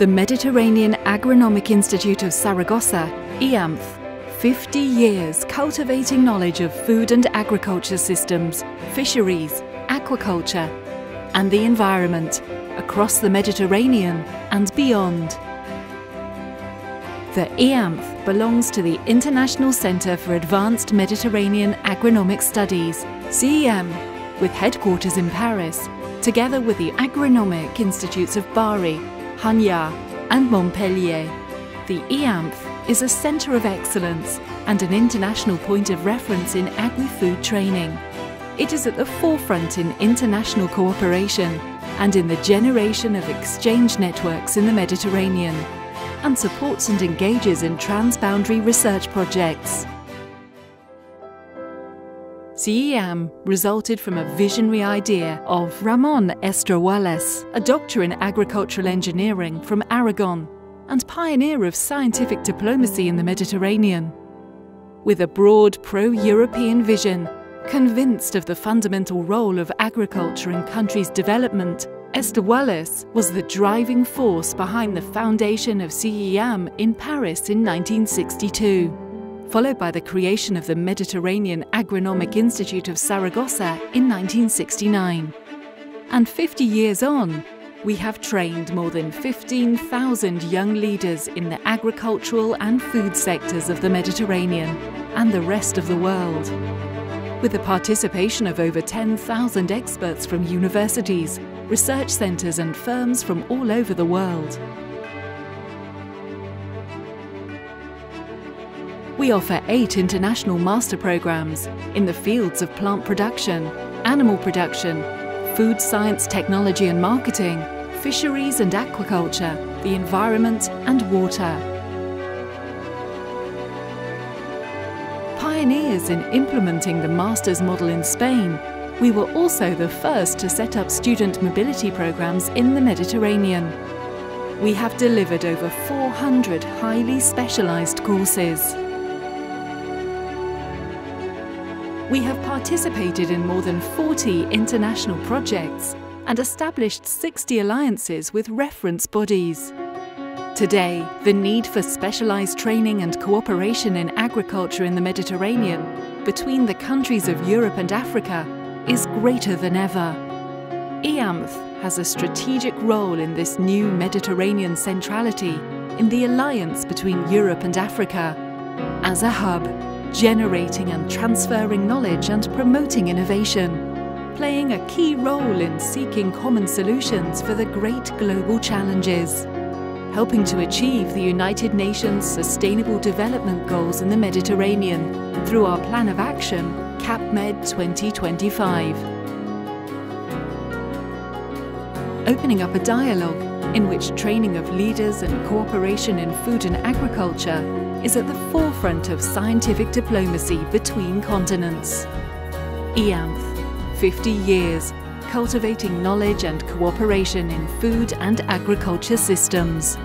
The Mediterranean Agronomic Institute of Saragossa, IAMZ, 50 years cultivating knowledge of food and agriculture systems, fisheries, aquaculture, and the environment across the Mediterranean and beyond. The IAMZ belongs to the International Centre for Advanced Mediterranean Agronomic Studies, CIHEAM, with headquarters in Paris, together with the Agronomic Institutes of Bari, Chania and Montpellier. The IAMZ is a centre of excellence and an international point of reference in agri-food training. It is at the forefront in international cooperation and in the generation of exchange networks in the Mediterranean, and supports and engages in transboundary research projects. CIHEAM resulted from a visionary idea of Ramon Esteruelas, a doctor in agricultural engineering from Aragon and pioneer of scientific diplomacy in the Mediterranean. With a broad pro-European vision, convinced of the fundamental role of agriculture in countries' development, Esteruelas was the driving force behind the foundation of CIHEAM in Paris in 1962 followed by the creation of the Mediterranean Agronomic Institute of Saragossa in 1969. And 50 years on, we have trained more than 15,000 young leaders in the agricultural and food sectors of the Mediterranean and the rest of the world. With the participation of over 10,000 experts from universities, research centres and firms from all over the world. We offer eight international master programs in the fields of plant production, animal production, food science, technology and marketing, fisheries and aquaculture, the environment and water. Pioneers in implementing the master's model in Spain, we were also the first to set up student mobility programs in the Mediterranean. We have delivered over 400 highly specialized courses. We have participated in more than 40 international projects and established 60 alliances with reference bodies. Today, the need for specialised training and cooperation in agriculture in the Mediterranean between the countries of Europe and Africa is greater than ever. IAMZ has a strategic role in this new Mediterranean centrality in the alliance between Europe and Africa as a hub generating and transferring knowledge and promoting innovation, playing a key role in seeking common solutions for the great global challenges, helping to achieve the United Nations Sustainable Development Goals in the Mediterranean through our Plan of Action, CapMed 2025. Opening up a dialogue in which training of leaders and cooperation in food and agriculture is at the forefront of scientific diplomacy between continents. IAMZ, 50 years, cultivating knowledge and cooperation in food and agriculture systems.